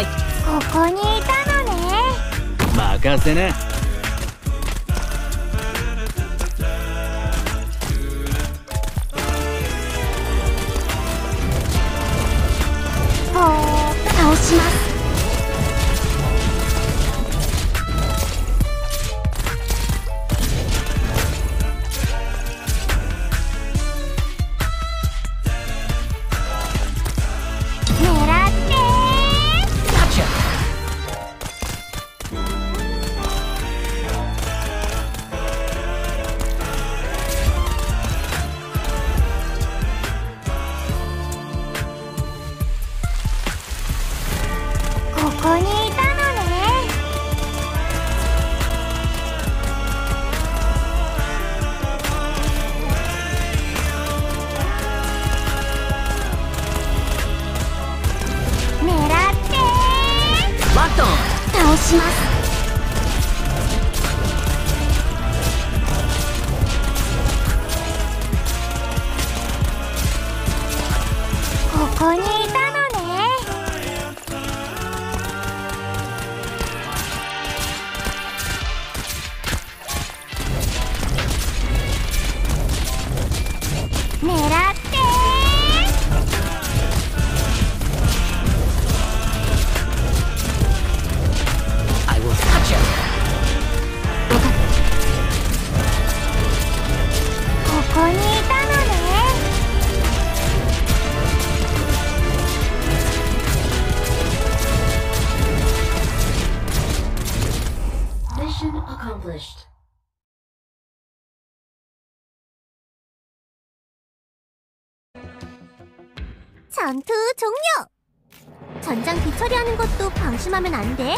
い。ここにいたのね。任せな。ほー倒しますします。ここにいたのね。狙って accomplished. 전투 종료! 전장 뒤처리하는 것도 방심하면 안 돼.